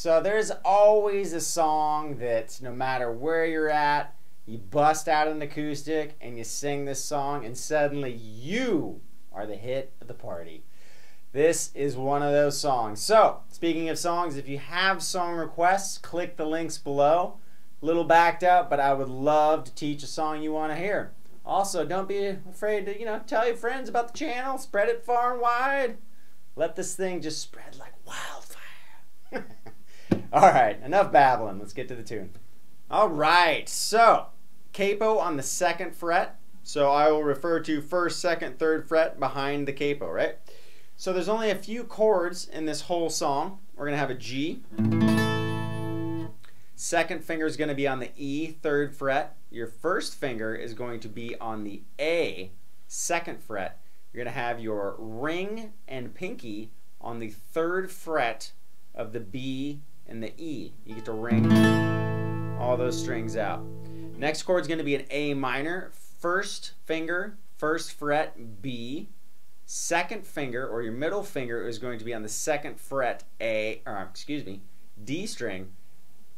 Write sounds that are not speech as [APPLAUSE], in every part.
So there's always a song that no matter where you're at, you bust out an acoustic and you sing this song, and suddenly you are the hit of the party. This is one of those songs. So, speaking of songs, if you have song requests, click the links below. A little backed up, but I would love to teach a song you want to hear. Also, don't be afraid to, you know, tell your friends about the channel, spread it far and wide. Let this thing just spread like. All right, enough babbling. Let's get to the tune. All right, so capo on the second fret. So I will refer to first, second, third fret behind the capo, right? So there's only a few chords in this whole song. We're going to have a G. Second finger is going to be on the E, third fret. Your first finger is going to be on the A, second fret. You're to have your ring and pinky on the third fret of the B and the E. You get to ring all those strings out. Next chord is going to be an A minor. First finger, first fret B, second finger or your middle finger is going to be on the second fret A, or excuse me, D string.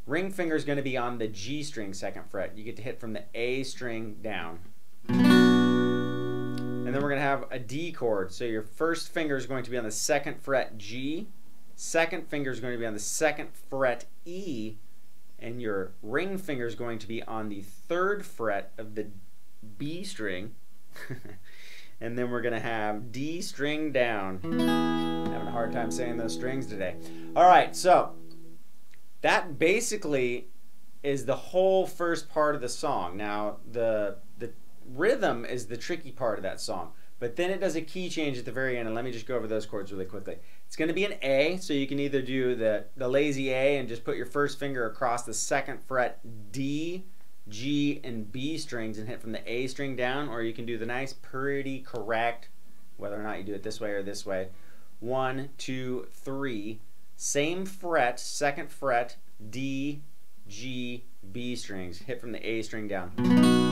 Ring finger is going to be on the G string second fret. You get to hit from the A string down. And then we're going to have a D chord. So your first finger is going to be on the second fret G. Second finger is going to be on the second fret E. And your ring finger is going to be on the third fret of the B string. [LAUGHS] and then we're going to have D string down. Having a hard time saying those strings today. All right, so that basically is the whole first part of the song. Now, the the rhythm is the tricky part of that song. But then it does a key change at the very end, and let me just go over those chords really quickly. It's going to be an A, so you can either do the, the lazy A and just put your first finger across the second fret D, G, and B strings and hit from the A string down, or you can do the nice, pretty correct, whether or not you do it this way or this way. One, two, three, same fret, second fret, D, G, B strings, hit from the A string down.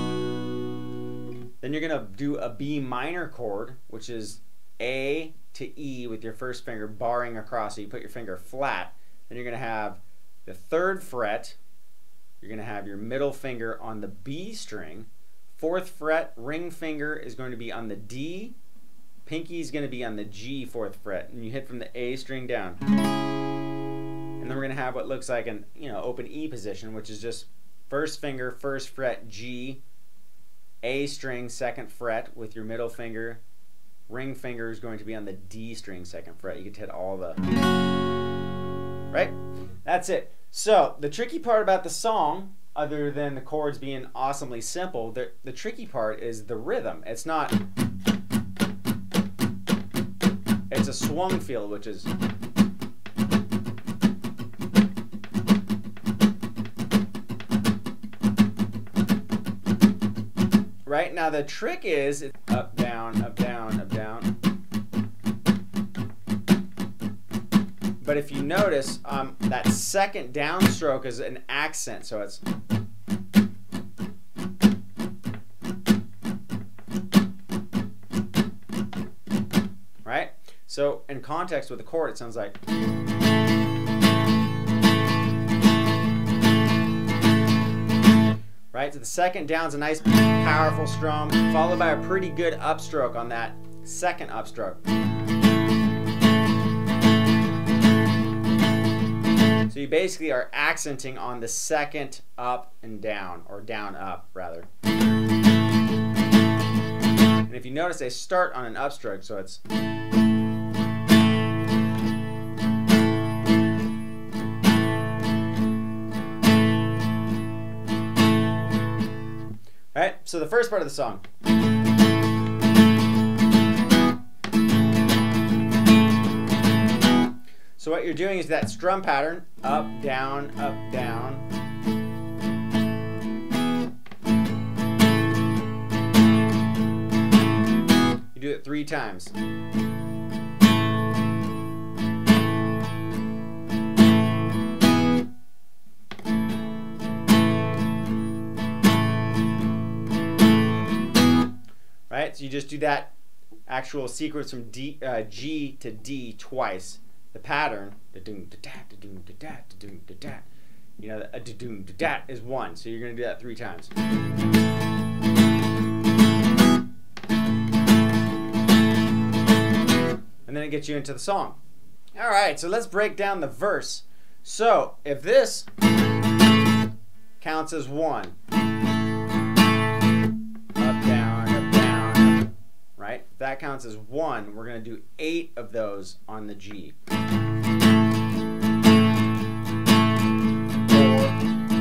Then you're going to do a B minor chord, which is A to E with your first finger barring across. So you put your finger flat. Then you're going to have the third fret, you're going to have your middle finger on the B string. Fourth fret, ring finger is going to be on the D. Pinky is going to be on the G fourth fret. And you hit from the A string down. And then we're going to have what looks like an you know open E position, which is just first finger, first fret, G, A string, second fret with your middle finger. Ring finger is going to be on the D string, second fret. You to hit all the... Right? That's it. So the tricky part about the song, other than the chords being awesomely simple, the, the tricky part is the rhythm. It's not. It's a swung feel, which is. Right now, the trick is up, down, up, down, up, down. But if you notice, um, that second downstroke is an accent, so it's. Right? So in context with the chord, it sounds like. Right? So the second down's a nice, powerful strum, followed by a pretty good upstroke on that second upstroke. So you basically are accenting on the second up and down, or down up rather. And if you notice, they start on an upstroke, so it's. Alright, so the first part of the song. So what you're doing is that strum pattern, up, down, up, down. You do it three times. Right, so you just do that actual sequence from D, uh, G to D twice the pattern, you know, a da is one. So you're going to do that three times. And then it gets you into the song. All right, so let's break down the verse. So if this counts as one, that counts as one, we're going to do eight of those on the G. Four,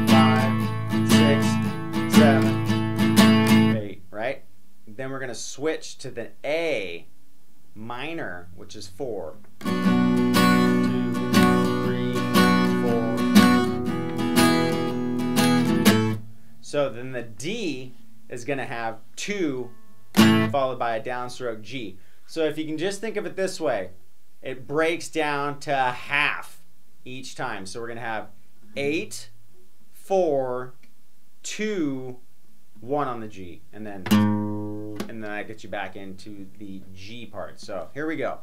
five, six, seven, eight, right? Then we're going to switch to the A minor, which is four. So then the D is going to have 2 followed by a downstroke G. So if you can just think of it this way, it breaks down to half each time. So we're going to have 8, 4, 2, 1 on the G. And then, and then I get you back into the G part. So here we go.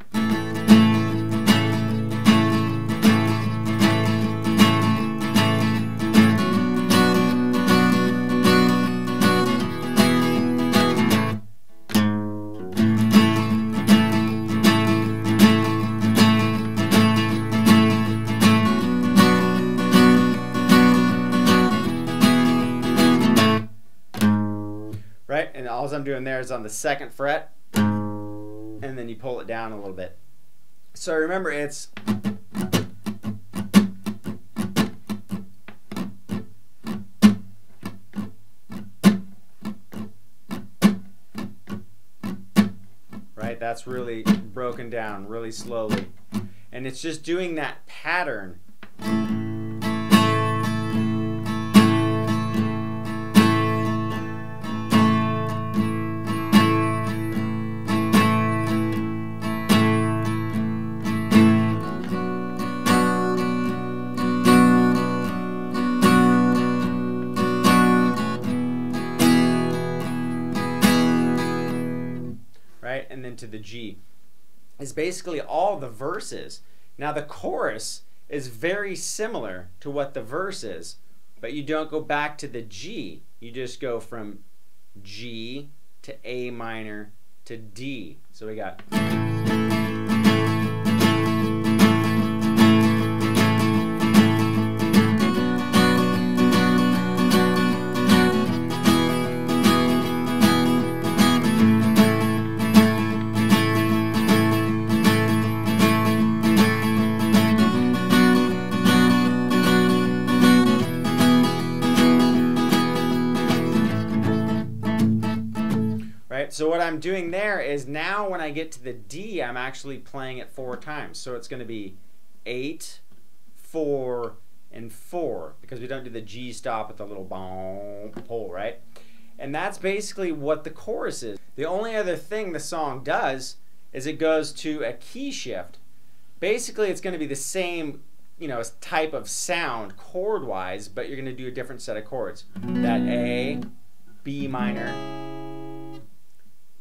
I'm doing there is on the second fret, and then you pull it down a little bit. So remember, it's right? That's really broken down really slowly. And it's just doing that pattern right? And then to the G is basically all the verses. Now the chorus is very similar to what the verse is, but you don't go back to the G. You just go from G to A minor to D. So we got right? So what I'm doing there is now when I get to the D, I'm actually playing it four times. So it's going to be eight, four, and four because we don't do the G stop with the little boom pull, right? And that's basically what the chorus is. The only other thing the song does is it goes to a key shift. Basically, it's going to be the same, you know, type of sound chord-wise, but you're going to do a different set of chords. That A, B minor,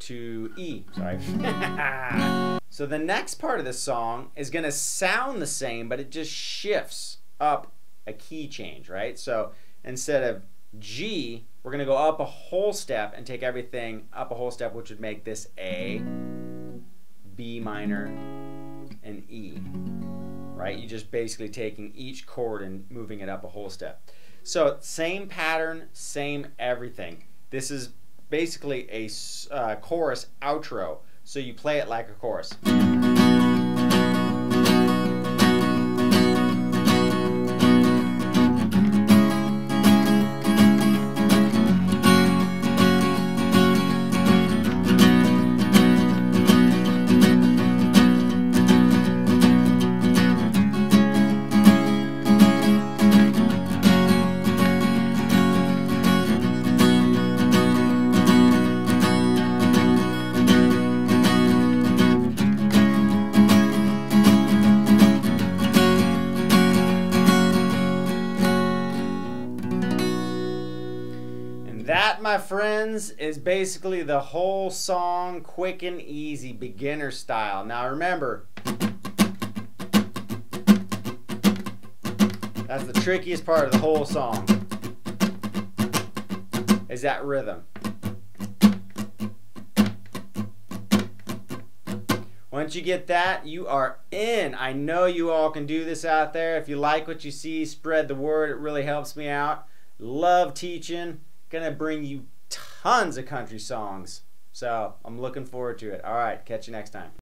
to E. Sorry. [LAUGHS] so the next part of the song is going to sound the same, but it just shifts up a key change, right? So instead of G, we're going to go up a whole step and take everything up a whole step, which would make this A, B minor, and E. Right? You're just basically taking each chord and moving it up a whole step. So same pattern, same everything. This is basically a uh, chorus outro. So you play it like a chorus. My friends, is basically the whole song, quick and easy, beginner style. Now remember, That's the trickiest part of the whole song. Is that rhythm. Once you get that, you are in. I know you all can do this out there. If you like what you see, spread the word. It really helps me out. Love teaching. Gonna bring you tons of country songs. So I'm looking forward to it. All right, catch you next time.